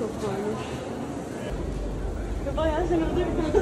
çok varmış. Ve bayağı sen orada bir.